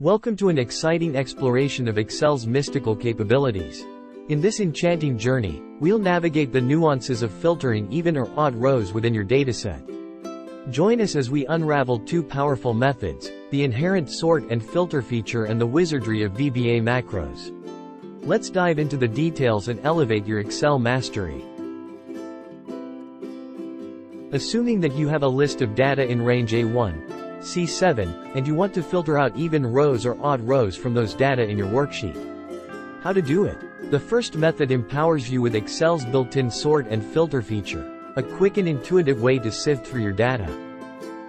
Welcome to an exciting exploration of Excel's mystical capabilities. In this enchanting journey, we'll navigate the nuances of filtering even or odd rows within your dataset. Join us as we unravel two powerful methods, the inherent sort and filter feature and the wizardry of VBA macros. Let's dive into the details and elevate your Excel mastery. Assuming that you have a list of data in range A1, C7, and you want to filter out even rows or odd rows from those data in your worksheet. How to do it? The first method empowers you with Excel's built-in sort and filter feature, a quick and intuitive way to sift through your data.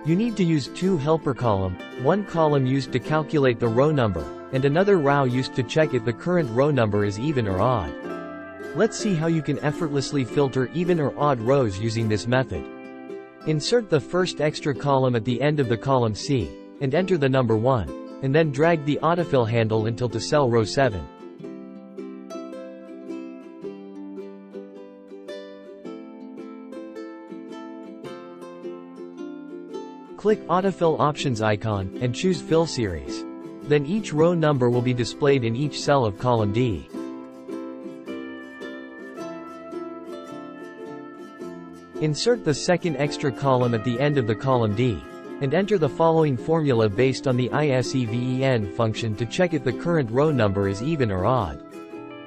You need to use two helper column, one column used to calculate the row number, and another row used to check if the current row number is even or odd. Let's see how you can effortlessly filter even or odd rows using this method. Insert the first extra column at the end of the column C, and enter the number 1, and then drag the autofill handle until to cell row 7. Click Autofill Options icon, and choose Fill Series. Then each row number will be displayed in each cell of column D. Insert the second extra column at the end of the column D, and enter the following formula based on the ISEVEN function to check if the current row number is even or odd.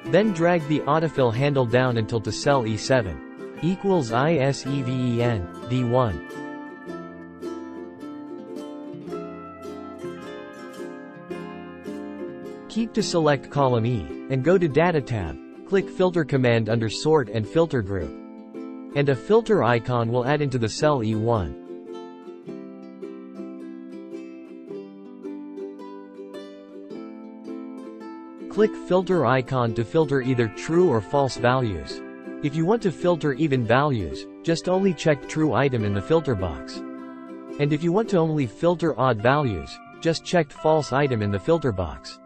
Then drag the autofill handle down until to cell E7 equals ISEVEN D1. Keep to select column E, and go to Data tab. Click Filter command under Sort and Filter group. And a filter icon will add into the cell E1. Click Filter icon to filter either true or false values. If you want to filter even values, just only check true item in the filter box. And if you want to only filter odd values, just check false item in the filter box.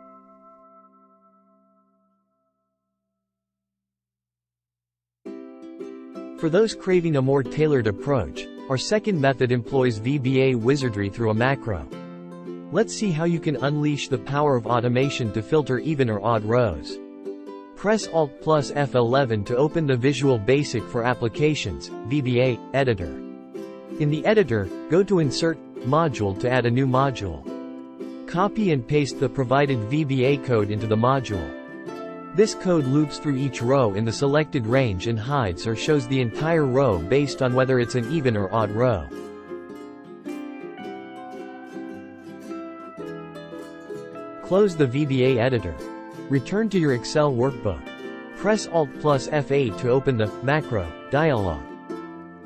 For those craving a more tailored approach, our second method employs VBA wizardry through a macro. Let's see how you can unleash the power of automation to filter even or odd rows. Press Alt plus F11 to open the Visual Basic for Applications, VBA, editor. In the editor, go to Insert, Module to add a new module. Copy and paste the provided VBA code into the module. This code loops through each row in the selected range and hides or shows the entire row based on whether it's an even or odd row. Close the VBA editor. Return to your Excel workbook. Press Alt plus F8 to open the Macro dialog.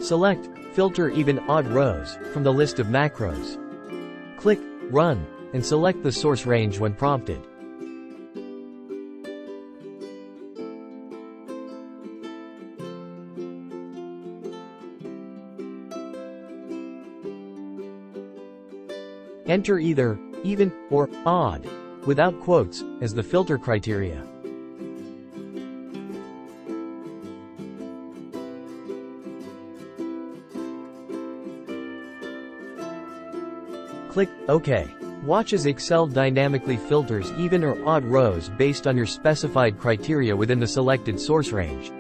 Select Filter Even Odd Rows from the list of macros. Click Run and select the source range when prompted. Enter either even or odd without quotes as the filter criteria. Click OK. Watch as Excel dynamically filters even or odd rows based on your specified criteria within the selected source range.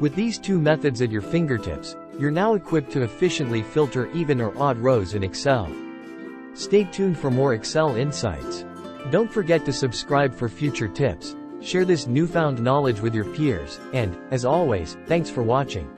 With these two methods at your fingertips, you're now equipped to efficiently filter even or odd rows in Excel. Stay tuned for more Excel insights. Don't forget to subscribe for future tips. Share this newfound knowledge with your peers, and, as always, thanks for watching.